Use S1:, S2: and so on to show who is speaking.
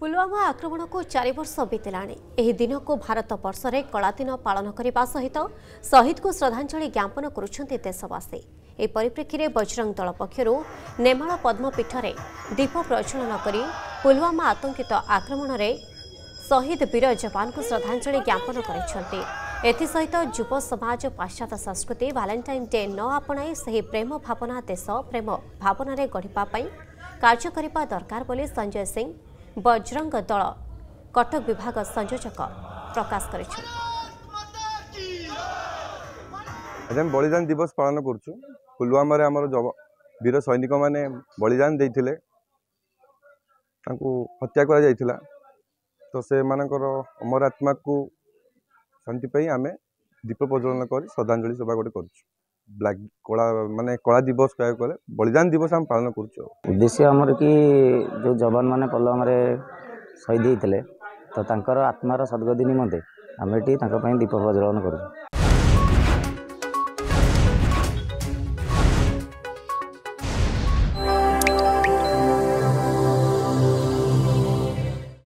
S1: ପୁଲୱାମା ଆକ୍ରମଣକୁ ଚାରି ବର୍ଷ ବିତିଲାଣି ଏହି ଦିନକୁ ଭାରତ ବର୍ଷରେ କଳାଦିନ ପାଳନ କରିବା ସହିତ ଶହୀଦଙ୍କୁ ଶ୍ରଦ୍ଧାଞ୍ଜଳି ଜ୍ଞାପନ କରୁଛନ୍ତି ଦେଶବାସୀ। ଏହି ପରିପ୍ରେକ୍ଷୀରେ ବଜରଙ୍ଗ ଦଳ ପକ୍ଷରୁ ନେମାଳ ପଦ୍ମପୀଠରେ ଦୀପ ପ୍ରଜ୍ୱଳନ କରି ପୁଲୱାମା ଆତଙ୍କିତ ଆକ୍ରମଣରେ ଶହୀଦ ବୀର ଯବାନଙ୍କୁ ଶ୍ରଦ୍ଧାଞ୍ଜଳି ଜ୍ଞାପନ କରିଛନ୍ତି। ଏଥିସହିତ ଯୁବ ସମାଜ ପାଶ୍ଚାତ୍ୟ ସଂସ୍କୃତି ଭାଲେଣ୍ଟାଇନ୍ ଡେ ନ ଆପଣାଇ ସେହି ପ୍ରେମ ଭାବନା ଦେଶ ପ୍ରେମ ଭାବନାରେ ଗଢ଼ିବା ପାଇଁ କାର୍ଯ୍ୟ କରିବା ଦରକାର ବୋଲି ସଞ୍ଜୟ ସିଂ ବଜରଙ୍ଗ ଦଳ କଟକ ବିଭାଗ ସଂଯୋଜକ ପ୍ରକାଶ କରିଛନ୍ତି
S2: ଆଜି ଆମେ ବଳିଦାନ ଦିବସ ପାଳନ କରୁଛୁ। ପୁଲୱାମାରେ ଆମର ବୀର ସୈନିକମାନେ ବଳିଦାନ ଦେଇଥିଲେ। ତାଙ୍କୁ ହତ୍ୟା କରାଯାଇଥିଲା। ତ ସେମାନଙ୍କର ଅମର ଆତ୍ମାକୁ ଶାନ୍ତି ପାଇଁ ଆମେ ଦୀପ ପ୍ରଜ୍ୱଳନ କରି ଶ୍ରଦ୍ଧାଞ୍ଜଳି ସଭା ଗୋଟେ କରୁଛୁ। କଳା ମାନେ କଳା ଦିବସ କହିବାକୁ ଗଲେ ବଳିଦାନ ଦିବସ ଆମେ ପାଳନ କରୁଛୁ ଆଉ।
S3: ଉଦ୍ଦେଶ୍ୟ ଆମର କି ଯେଉଁ ଯବାନମାନେ ପଲୱାମାରେ ଶହୀଦ ହେଇଥିଲେ ତ ତାଙ୍କର ଆତ୍ମାର ସଦ୍ଗତି ନିମନ୍ତେ ଆମେ ଏଠି ତାଙ୍କ ପାଇଁ ଦୀପ ପ୍ରଜ୍ୱଳନ କରୁଛୁ।